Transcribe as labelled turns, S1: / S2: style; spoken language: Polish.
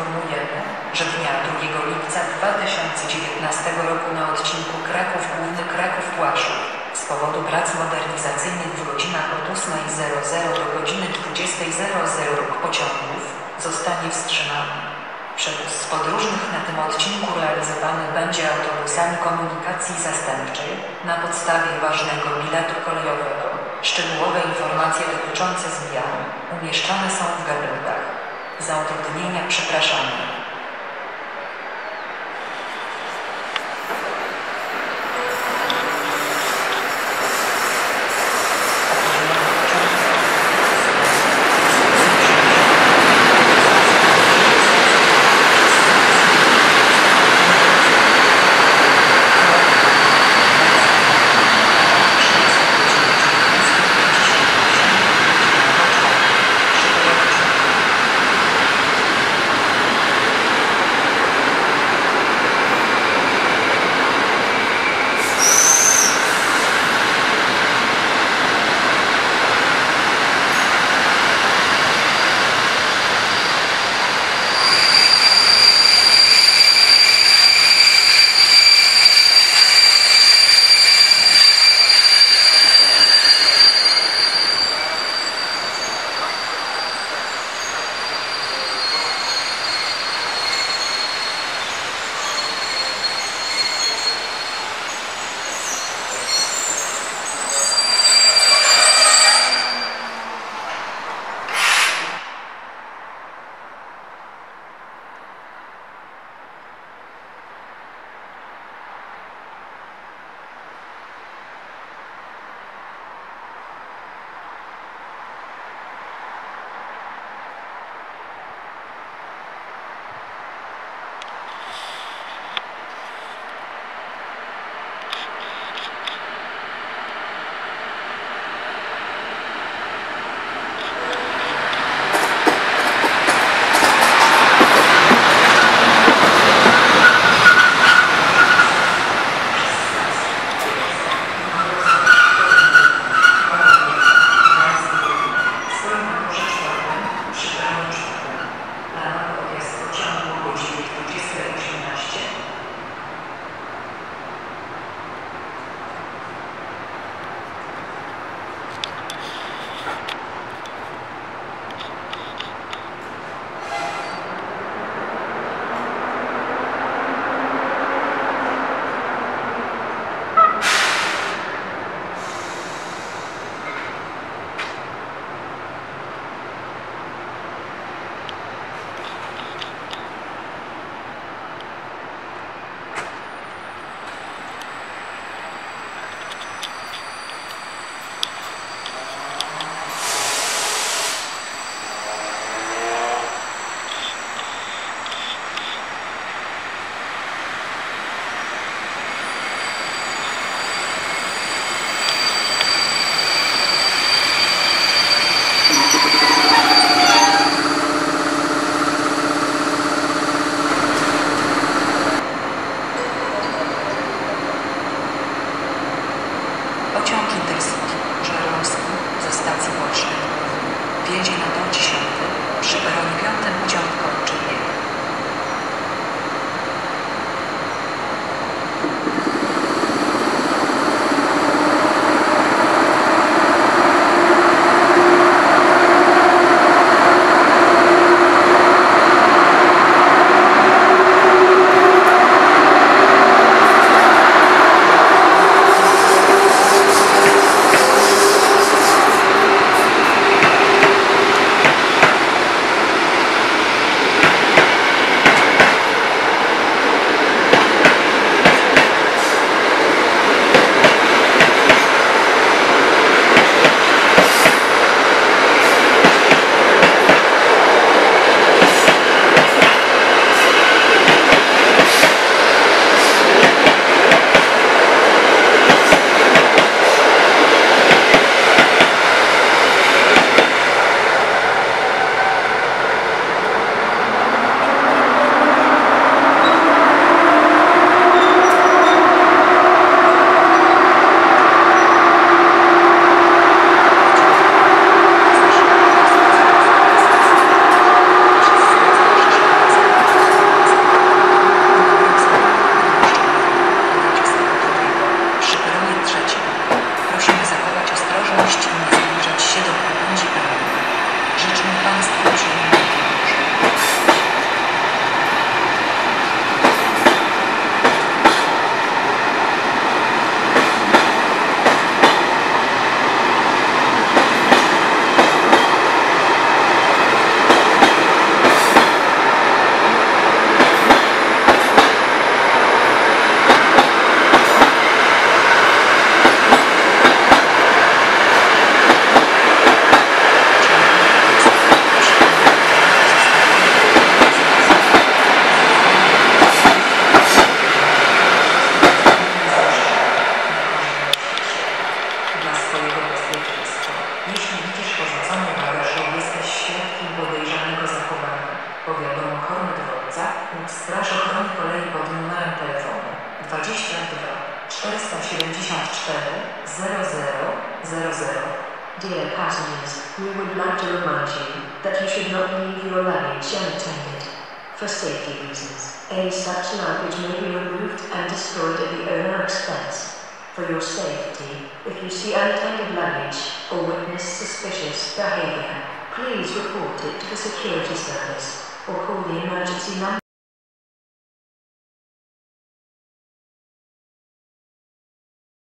S1: informujemy, że dnia 2 lipca 2019 roku na odcinku Kraków Główny Kraków Płaszów z powodu prac modernizacyjnych w godzinach od 8.00 do godziny 20.00 ruch pociągów zostanie wstrzymany. Przewóz podróżnych na tym odcinku realizowany będzie autobusami komunikacji zastępczej na podstawie ważnego biletu kolejowego. Szczegółowe informacje dotyczące zmian umieszczane są w gabelkach. Za utrudnienia przepraszamy. 10 przy peronie 5 pociąg Straż Ochrony Kolei pod numerem telefonu 22 474 00 00.
S2: Dear passengers, we would like to remind you that you should not leave your luggage unattended. For safety reasons, any such luggage may be removed and destroyed at the owner's expense. For your safety, if you see unattended luggage or witness suspicious behavior, please report it to the security service or call the emergency number.